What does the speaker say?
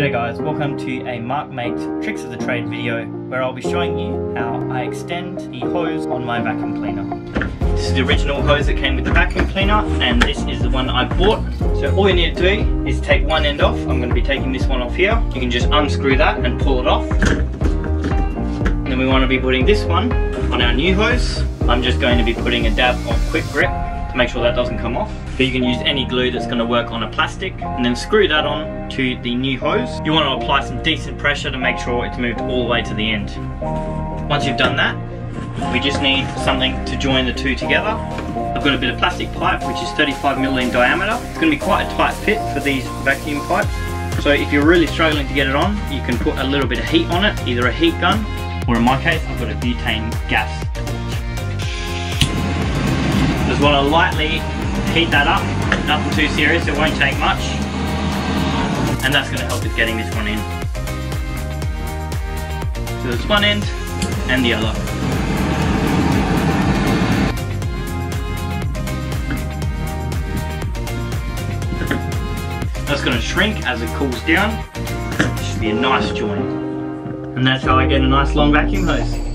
G'day guys, welcome to a Mark Makes Tricks of the Trade video where I'll be showing you how I extend the hose on my vacuum cleaner. This is the original hose that came with the vacuum cleaner and this is the one I bought. So all you need to do is take one end off. I'm going to be taking this one off here. You can just unscrew that and pull it off. And then we want to be putting this one on our new hose. I'm just going to be putting a dab of quick grip make sure that doesn't come off. But you can use any glue that's going to work on a plastic and then screw that on to the new hose. You want to apply some decent pressure to make sure it's moved all the way to the end. Once you've done that, we just need something to join the two together. I've got a bit of plastic pipe which is 35 mil in diameter. It's going to be quite a tight fit for these vacuum pipes. So if you're really struggling to get it on, you can put a little bit of heat on it, either a heat gun, or in my case, I've got a butane gas. Just want to lightly heat that up, nothing too serious, it won't take much. And that's going to help with getting this one in. So there's one end and the other. That's going to shrink as it cools down. It should be a nice joint. And that's how I get a nice long vacuum hose.